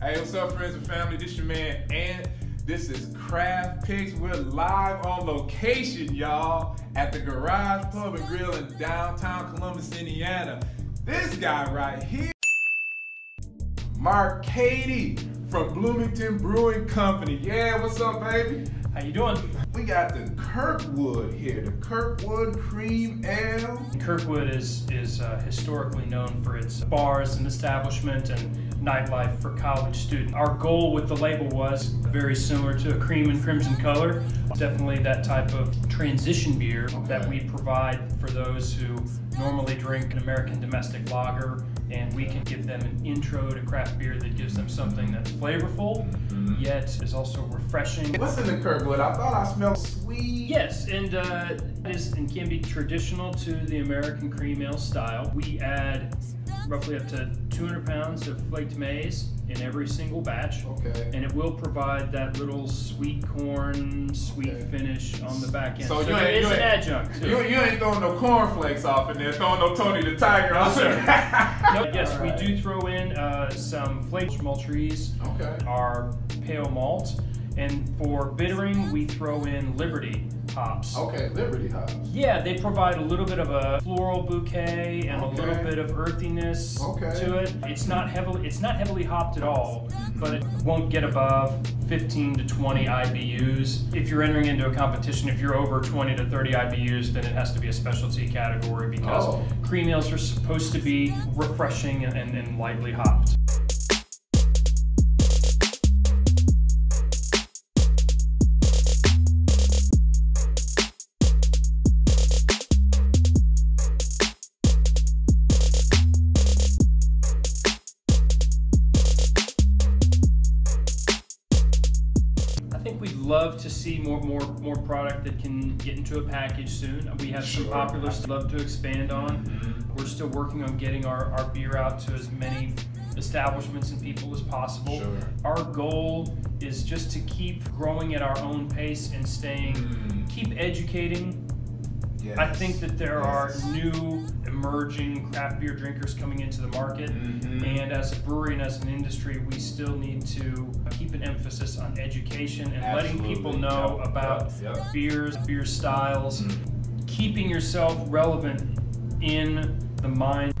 Hey, what's up, friends and family? This your man Ant. This is Craft Picks. We're live on location, y'all, at the Garage Pub and Grill in downtown Columbus, Indiana. This guy right here, Mark Cady from Bloomington Brewing Company. Yeah, what's up, baby? How you doing? We got the Kirkwood here, the Kirkwood Cream Ale. Kirkwood is is uh, historically known for its bars and establishment and nightlife for college students. Our goal with the label was very similar to a cream and crimson color. Definitely that type of transition beer that we provide for those who normally drink an American domestic lager and we can give them an intro to craft beer that gives them something that's flavorful yet is also refreshing. What's in the Kirkwood? I thought I smelled sweet. Yes, and uh, is and can be traditional to the American cream ale style. We add roughly up to 200 pounds of flaked maize in every single batch. Okay. And it will provide that little sweet corn, sweet Okay. finish on the back end. So So, you ain't- an adjunct. You, you ain't throwing no cornflakes off in there, throwing no Tony the Tiger off. No, yes, All we do throw in uh, some flaked Maltese, Okay. our pale malt, and for bittering we throw in Liberty hops. Okay, Liberty hops. Yeah, they provide a little bit of a floral bouquet and a little bit of earthiness Okay. to it. It's not heavily it's not heavily hopped at all, but it won't get above 15 to 20 IBUs. If you're entering into a competition, if you're over 20 to 30 IBUs, then it has to be a specialty category because Oh. cream ales are supposed to be refreshing and, and, and lightly hopped. Think we'd love to see more, more, more product that can get into a package soon. We have some popular stuff love to expand on. We're still working on getting our, our beer out to as many establishments and people as possible. Sure. Our goal is just to keep growing at our own pace and staying, Mm. keep educating. Yes. I think that there Yes. are new emerging craft beer drinkers coming into the market. Mhm. And as a brewery and as an industry, we still need to keep an emphasis on education and letting people know Yep, about yep, yep. beers, beer styles, Mhm. keeping yourself relevant in the mind